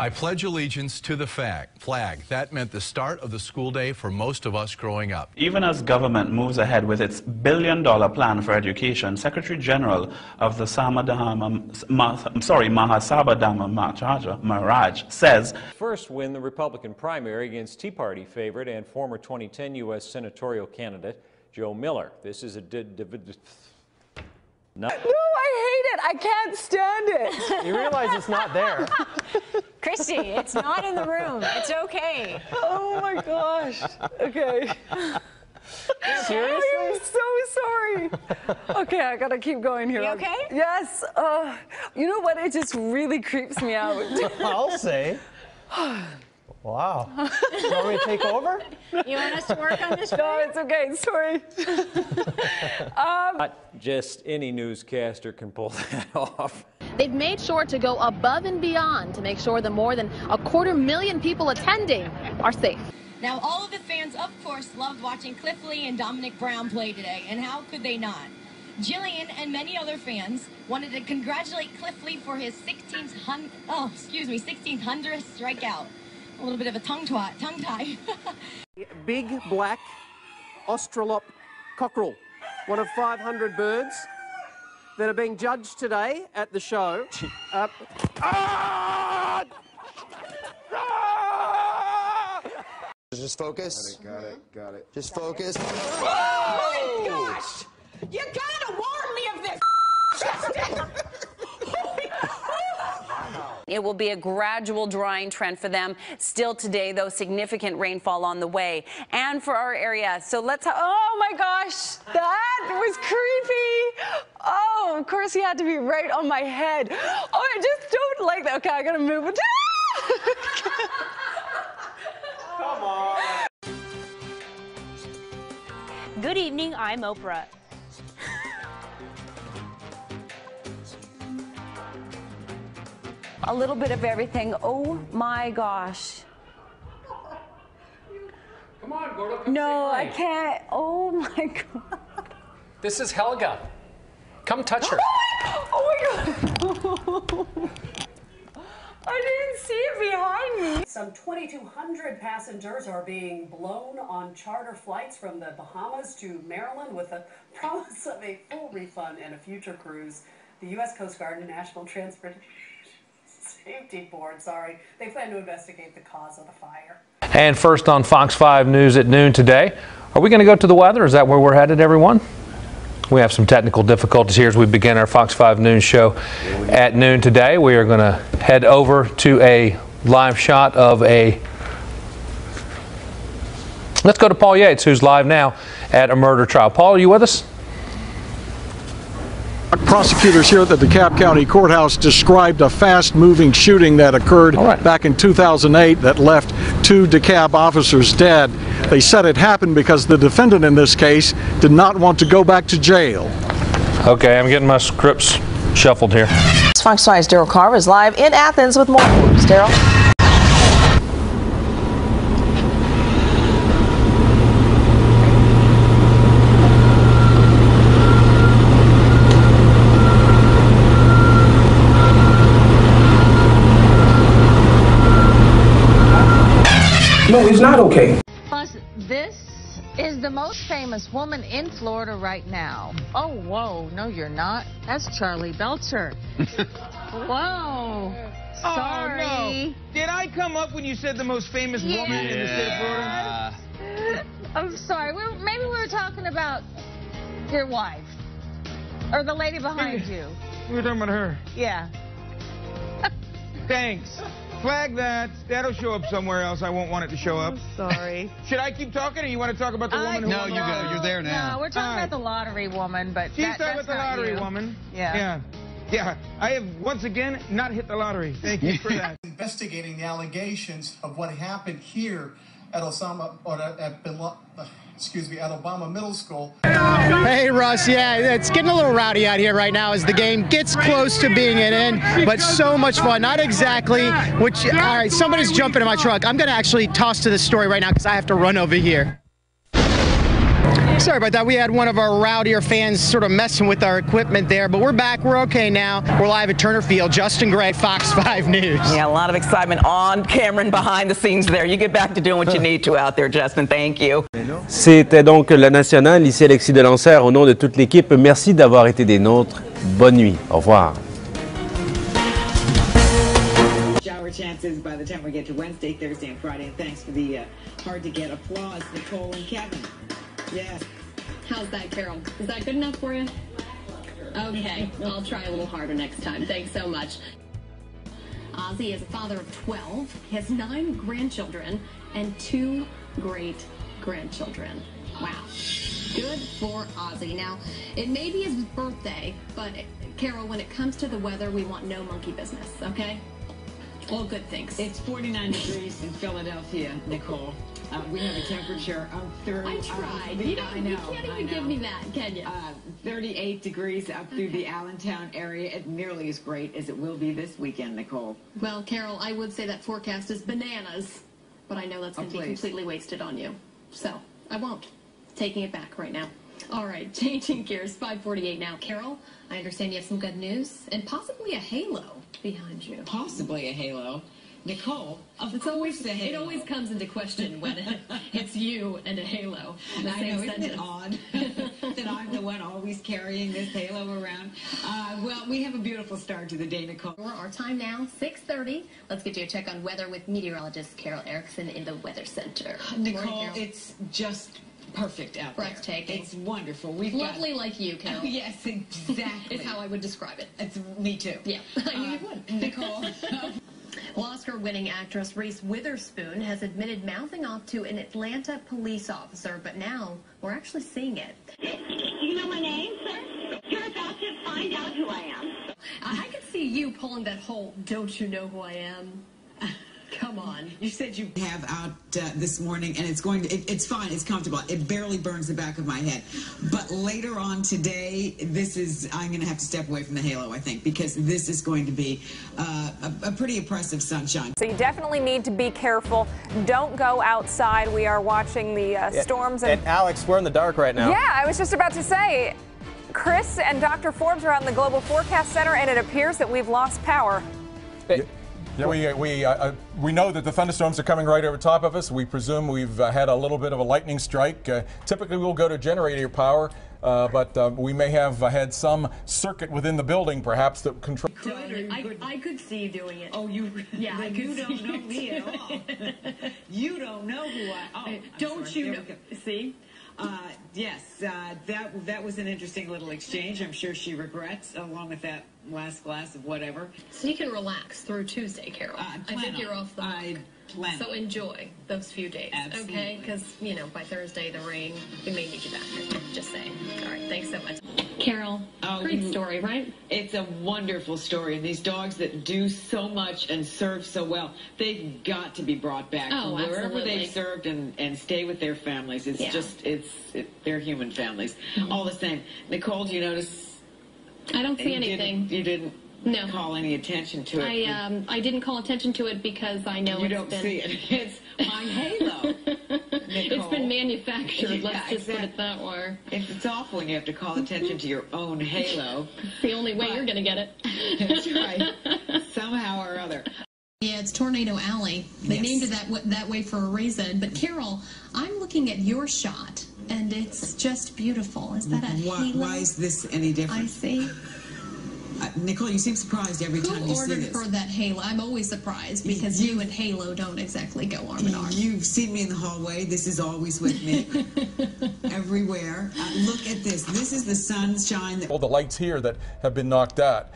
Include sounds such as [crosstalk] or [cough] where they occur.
I pledge allegiance to the flag. flag. That meant the start of the school day for most of us growing up. Even as government moves ahead with its billion dollar plan for education, Secretary General of the Samadama, sorry, Mahasabadama Maharaj says First win the Republican primary against Tea Party favorite and former 2010 U.S. senatorial candidate Joe Miller. This is a no. no, I hate it. I can't stand it. [laughs] You realize it's not there. [laughs] Christy, it's not in the room. It's okay. Oh my gosh. Okay. Seriously? [laughs] I am so sorry. Okay, I gotta keep going here. You okay? Yes. Uh, you know what? It just really creeps me out. I'll say. [sighs] Wow. you want me to take over? You want us to work on this? no, it's okay. Sorry. [laughs] um, Not just any newscaster can pull [laughs] that off. They've made sure to go above and beyond to make sure the more than a quarter million people attending are safe. Now, all of the fans, of course, loved watching Cliff Lee and Domonic Brown play today, and how could they not? Jillian and many other fans wanted to congratulate Cliff Lee for his 16th, oh, excuse me, 1600th strikeout a little bit of a tongue twat, tongue tie. [laughs] Big black Australorp cockerel, one of 500 birds that are being judged today at the show. Uh, ah! Just focus. Got it, got it, got it. Just focus. Oh my gosh! You gotta warn me of this! [laughs] It will be a gradual drying trend for them. Still today, though, significant rainfall on the way. And for our area. So let's, oh my gosh, that was creepy. Oh, of course he had to be right on my head. Oh, I just don't like that. Okay, I gotta move it. [laughs] Come on. Good evening, I'm Oprah. A little bit of everything. Oh my gosh. Come on, Gordo. Come no, I can't. Oh my [laughs] god. This is Helga. Come touch her. [laughs] oh my god. Oh [laughs] I didn't see it behind me. Some 2,200 passengers are being blown on charter flights from the Bahamas to Maryland with the promise of a full refund and a future cruise. The U.S. Coast Guard and National Transportation Safety Board, sorry. They plan to investigate the cause of the fire. And first on Fox 5 News at noon today, are we going to go to the weather? Is that where we're headed, everyone? We have some technical difficulties here as we begin our Fox 5 News show at noon today. We are going to head over to a live shot of a. Let's go to Paul Yates, who's live now at a murder trial. Paul, are you with us? Prosecutors here at the DeKalb County Courthouse described a fast-moving shooting that occurred right. back in 2008 that left two DeKalb officers dead. They said it happened because the defendant in this case did not want to go back to jail. Okay, I'm getting my scripts shuffled here. Fox 5's Daryl Carr is live in Athens with more news. Daryl? It's not okay. Plus, this is the most famous woman in Florida right now. Oh, whoa. No, you're not. That's Charlie Belcher. [laughs] whoa. Sorry. Oh, no. Did I come up when you said the most famous yeah. woman in the state of Florida? [laughs] I'm sorry. We maybe we were talking about your wife. Or the lady behind [laughs] you. We were talking about her. Yeah. Thanks. Flag that. That'll show up somewhere else. I won't want it to show up. I'm sorry. [laughs] Should I keep talking, or you want to talk about the woman who No, you go. You're there now. No, we're talking about the lottery woman, but She's that, talking about the lottery you. woman. Yeah. Yeah. Yeah. I have, once again, not hit the lottery. Thank you for [laughs] that. Investigating the allegations of what happened here at Osama, or at Bin Laden excuse me, at Obama Middle School. Hey, Russ. Yeah, it's getting a little rowdy out here right now as the game gets close to being an end, but so much fun. Not exactly, which, all right, somebody's jumping in my truck. I'm going to actually toss to this story right now because I have to run over here. Sorry about that. We had one of our rowdier fans sort of messing with our equipment there, but we're back. We're okay now. We're live at Turner Field. Justin Gray, Fox [laughs] 5 News. Yeah, a lot of excitement on camera and behind the scenes there. You get back to doing what you [laughs] need to out there, Justin. Thank you. C'était donc la nationale, ici Alexis Delancer, au nom de toute l'équipe. Merci d'avoir été des nôtres. Bonne nuit. Au revoir. Shower chances by the time we get to Wednesday, Thursday, and Friday. And thanks for the uh, hard to get applause, Nicole and Kevin. Yes. How's that, Carol? Is that good enough for you? Okay, I'll try a little harder next time. Thanks so much. Ozzy is a father of 12. He has nine grandchildren and two great grandchildren. Wow. Good for Ozzy. Now, it may be his birthday, but Carol, when it comes to the weather, we want no monkey business, okay? All good things. It's 49 degrees in Philadelphia, Nicole. Uh, we have a temperature of 30. I tried. Uh, You know, I you can't even give me that, can you? Uh, 38 degrees up through the Allentown area. It nearly as great as it will be this weekend, Nicole. Well, Carol, I would say that forecast is bananas, but I know that's Oh, going to be completely wasted on you. So, I won't. Taking it back right now. All right, [laughs] changing gears, 548 now. Carol, I understand you have some good news and possibly a halo behind you. Possibly a halo. Nicole, of It's course always, a it always comes into question when [laughs] it's you and a halo. I know, isn't it odd [laughs] that I'm the one always carrying this halo around? Uh, well, we have a beautiful start to the day, Nicole. Our time now, 6.30. Let's get you a check on weather with meteorologist Carol Erickson in the Weather Center. Nicole, Carol. it's just perfect out there. Breathtaking. It's wonderful. We've Lovely got, like you, Carol. [laughs] yes, exactly. is how I would describe it. It's me too. Yeah, [laughs] I knew you would. Uh, Nicole. Well, [laughs] Oscar-winning actress Reese Witherspoon has admitted mouthing off to an Atlanta police officer, but now we're actually seeing it. You know my name, sir? You're about to find out who I am. I, I could see you pulling that whole "Don't you know who I am?" Come on. You said you have out uh, this morning, and it's going to, it, it's fine, it's comfortable. It barely burns the back of my head. But later on today, this is, I'm going to have to step away from the halo, I think, because this is going to be uh, a, a pretty oppressive sunshine. So you definitely need to be careful. Don't go outside. We are watching the uh, storms and And Alex, we're in the dark right now. Yeah, I was just about to say, Chris and Dr. Forbes are on the Global Forecast Center, and it appears that we've lost power. Yeah, we, we, uh, uh, we know that the thunderstorms are coming right over top of us. We presume we've uh, had a little bit of a lightning strike. Uh, typically, we'll go to generator power, uh, but uh, we may have uh, had some circuit within the building, perhaps, that control. I, I could see you doing it. Oh, you, Yeah, I could you see don't know you me at all. [laughs] you don't know who I. Oh, I'm Don't sorry. you know? See? Uh, yes, uh, that that was an interesting little exchange. I'm sure she regrets, along with that last glass of whatever. So you can relax through Tuesday, Carol. Uh, I think you're on- off the I plan So enjoy those few days, okay? Because, you know, by Thursday, the rain, we may need you back. Just saying. All right, thanks so much. Carol, Oh, great story, right? It's a wonderful story, and these dogs that do so much and serve so well, they've got to be brought back Oh, wherever absolutely. they've served and, and stay with their families. It's Yeah. Just, it's, it, they're human families. Mm-hmm. All the same. Nicole, do you notice? I don't see you didn't- anything. you didn't No. call any attention to it. I it. um I didn't call attention to it because I know you it's don't been see it. [laughs] It's my halo. [laughs] it's been manufactured. Yeah, let's just put it that way. It's, it's awful when you have to call attention to your own halo. It's the only way But- you're gonna get it. [laughs] That's right. Somehow or other. Yeah, it's Tornado Alley. They Yes. named it that w- that way for a reason. But Carol, I'm looking at your shot, and it's just beautiful. Is that a Why, halo? why is this any different? I see. Uh, Nicole, you seem surprised every time Who you see ordered this. for that halo? I'm always surprised because you, and Halo don't exactly go arm in arm. You've seen me in the hallway. This is always with me. [laughs] Everywhere. Uh, look at this. This is the sunshine that All the lights here that have been knocked out.